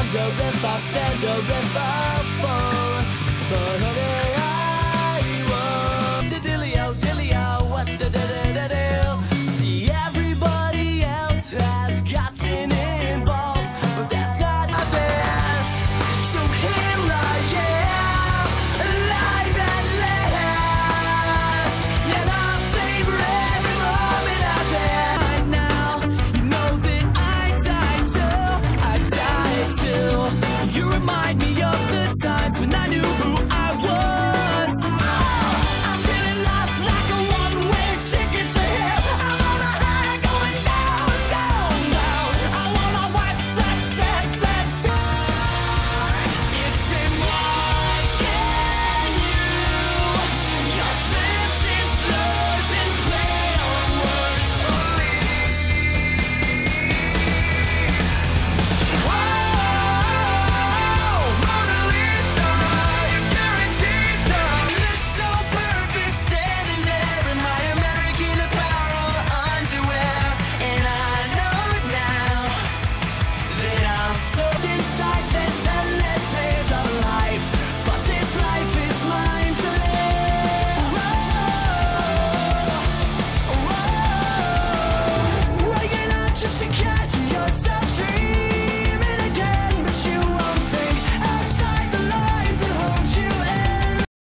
Wonder if I stand or if I fall? But honey